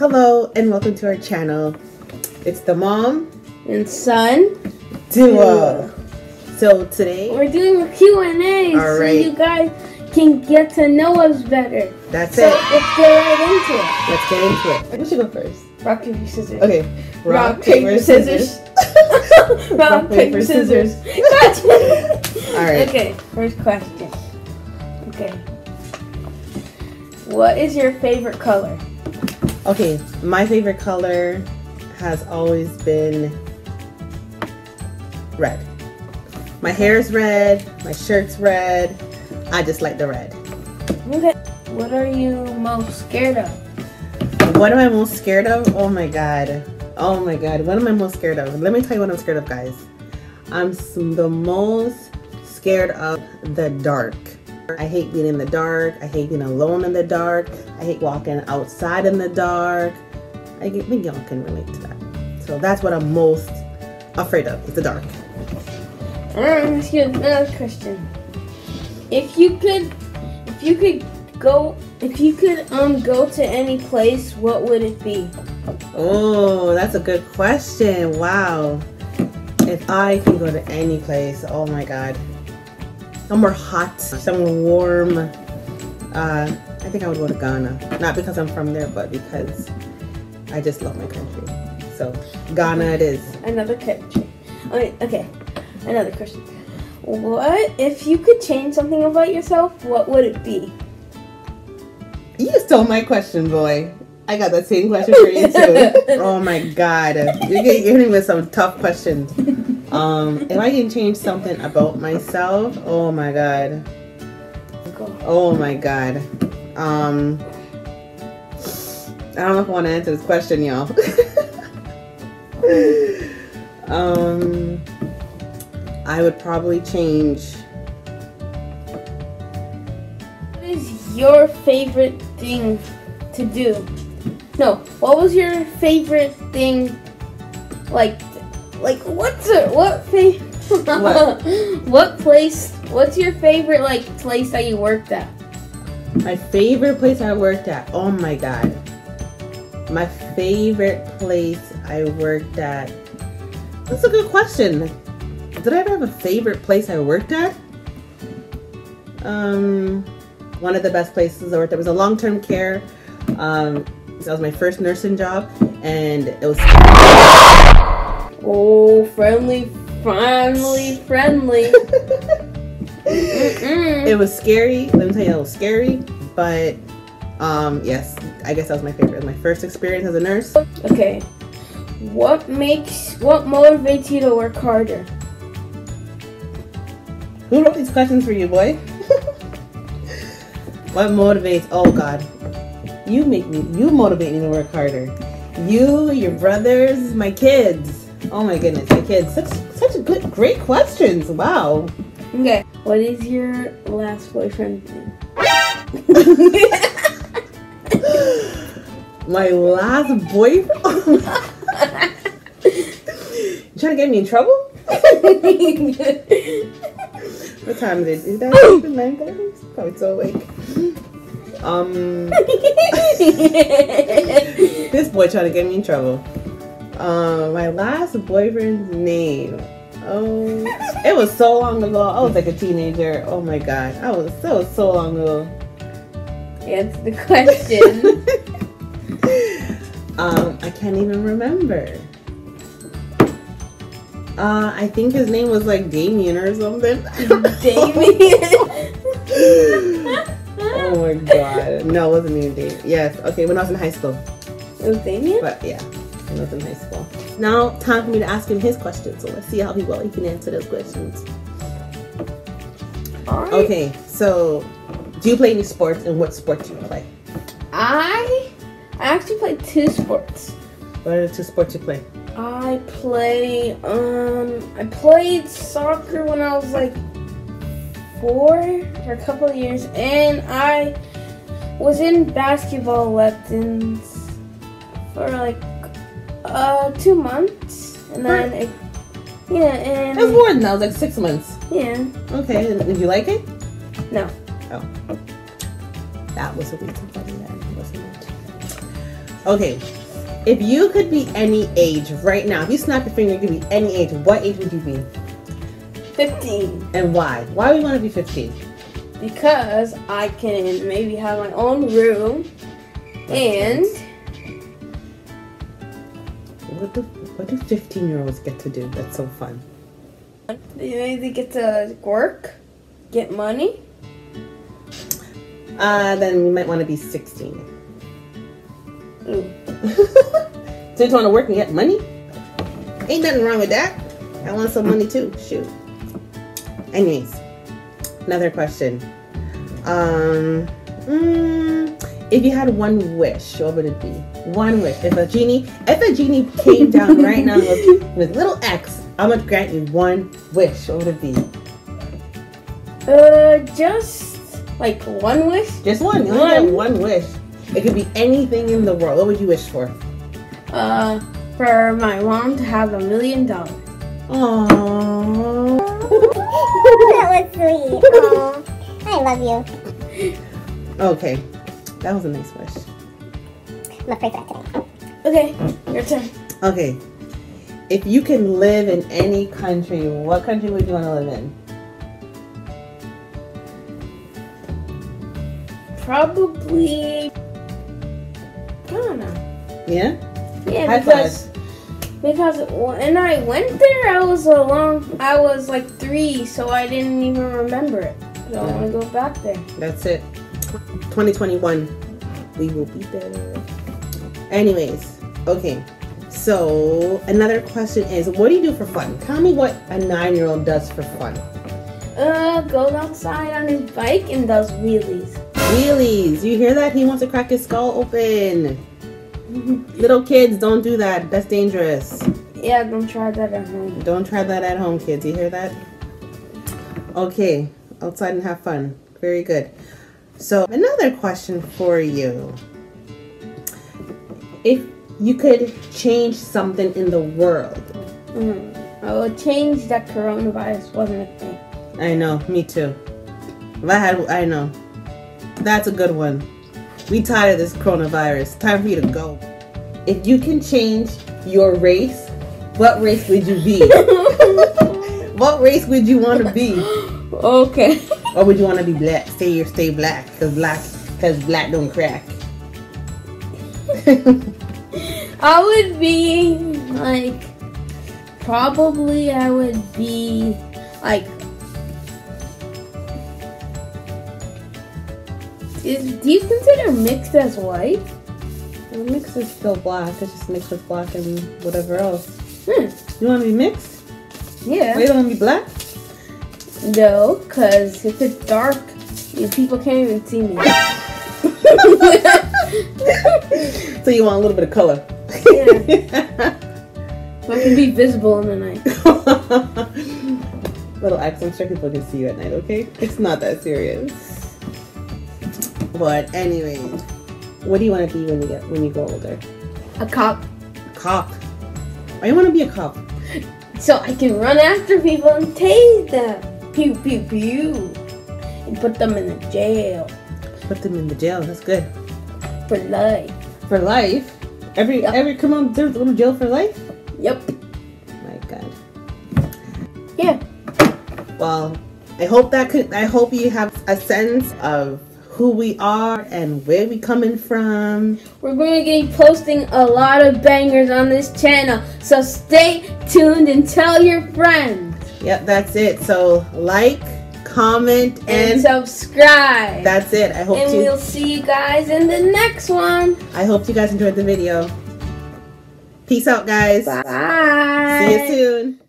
Hello and welcome to our channel. It's the mom and son duo. So today we're doing a Q&A so right. you guys can get to know us better. that's So it. let's get right into it. Let's get into it. Who should go first? Rock, paper, scissors. Okay. Rock, paper, scissors. Rock, paper, scissors. Gotcha. All right. Okay, first question. Okay. What is your favorite color? Okay, my favorite color has always been red. My hair is red, my shirt's red. I just like the red. Okay. What are you most scared of? What am I most scared of? Oh my god. Oh my god. What am I most scared of? Let me tell you what I'm scared of, guys. I'm the most scared of the dark. I hate being in the dark. I hate being alone in the dark. I hate walking outside in the dark. I think y'all can relate to that. So that's what I'm most afraid of. It's the dark. Um, ask you another question. If you could, if you could go, if you could um go to any place, what would it be? Oh, that's a good question. Wow. If I can go to any place, oh my god. Somewhere hot, somewhere warm. Uh, I think I would go to Ghana. Not because I'm from there, but because I just love my country. So, Ghana it is. Another country. Okay, okay. Another question. What if you could change something about yourself? What would it be? You stole my question, boy. I got that same question for you too. oh my god. You're hitting with some tough questions. Um, if I can change something about myself, oh my god. Oh my god. Um I don't know if I want to answer this question, y'all. um I would probably change What is your favorite thing to do? No, what was your favorite thing? Like, like what's it? What fa- What? what place? What's your favorite like place that you worked at? my favorite place I worked at. Oh my god. My favorite place I worked at. That's a good question. Did I ever have a favorite place I worked at? Um, one of the best places I worked at was a long-term care. Um, that was my first nursing job, and it was Oh, friendly, friendly, friendly. It was scary. Let me tell you, it was scary, but um, yes, I guess that was my favorite. Was my first experience as a nurse. Okay. What makes what motivates you to work harder? Who wrote these questions for you, boy? what motivates? Oh God, you make me. You motivate me to work harder. You, your brothers, my kids. Oh my goodness, my kids. Such such a good, great questions. Wow. Okay. What is your last boyfriend name? my last boyfriend. you trying to get me in trouble? What time is it? Is that nine thirty? Probably so awake. Um, this boy trying to get me in trouble. Um, my last boyfriend's name. Oh, it was so long ago. I was like a teenager. Oh my god, I was so so long ago. Answer the question. Um, I can't even remember. Uh, I think his name was like Damien or something. Damien. oh my god. No, it wasn't even Damien. Yes. Okay, when I was in high school. It was Damien? But yeah, when I was in high school. Now, time for me to ask him his questions. So let's see how he well he can answer those questions. Alright. Okay, so do you play any sports and what sports do you play? I I actually play two sports. What are the two sports you play? I play um I played soccer when I was like four for a couple of years and I was in basketball lessons for like uh two months and then it, yeah and It was more than that. It was like six months. yeah Okay, and did you like it? no Oh. That was a reason for that, wasn't it? Okay. If you could be any age right now, if you snap your finger, you could be any age. What age would you be? 15. And why? Why would you want to be 15? Because I can maybe have my own room and What do what do 15 year olds get to do that's so fun? You they get to work, get money. Uh, then you might want to be 16. Ooh. so you want to work and get money? Ain't nothing wrong with that. I want some money too. Shoot. Anyways, another question. Um, mm, if you had one wish, what would it be? One wish. If a genie, if a genie came down right now with, with little X, I'm gonna grant you one wish. What would it be? Uh, just like one wish. Just one. You only get one wish. It could be anything in the world. What would you wish for? Uh, for my mom to have a million dollars. Aww. that was sweet. Aw, I love you. Okay, that was a nice wish. I'm gonna pray for that today. Okay, your turn. Okay, if you can live in any country, what country would you want to live in? Probably Ghana. Yeah. Yeah, High because because when I went there, I was a long. I was like three, so I didn't even remember it. So I want to go back there. That's it. 2021, we will be there. Anyways, okay. So another question is, what do you do for fun? Tell me what a nine-year-old does for fun. Uh, goes outside on his bike and does wheelies. Wheelies. You hear that? He wants to crack his skull open. Little kids, don't do that. That's dangerous. Yeah, don't try that at home. Don't try that at home, kids. You hear that? Okay, outside and have fun. Very good. So, another question for you. If you could change something in the world, Mm. I would change that coronavirus wasn't a thing. I know, me too. If I had, I know. That's a good one. We tired of this coronavirus. Time for you to go. If you can change your race, what race would you be? what race would you want to be? okay. Or would you want to be black? Stay or stay black, cause black, cause black don't crack. I would be like probably I would be like is do you consider mixed as white? well, mixed is still black. It's just mixed with black and whatever else. Hmm. You want to be mixed? Yeah. Wait, you want to be black? No, because if it's dark, people can't even see me. So you want a little bit of color. yeah. So I can be visible in the night. Little X, I'm sure people can see you at night, okay? It's not that serious. But anyway, what do you want to be when you get when you grow older? A cop. Cop. Why you want to be a cop? So I can run after people and tase them. Pew pew pew. And put them in the jail Put them in the jail. That's good. for life. For life. Every Yep. every criminal deserves to go to jail for life. Yep. My God. Yeah. Well, I hope that could. I hope you have a sense of who we are and where we coming from. We're going to be posting a lot of bangers on this channel. So stay tuned and tell your friends. Yep, that's it. So like, comment, And, and subscribe. that's it. I hope and you. we'll see you guys in the next one. I hope you guys enjoyed the video. Peace out, guys. Bye. See you soon.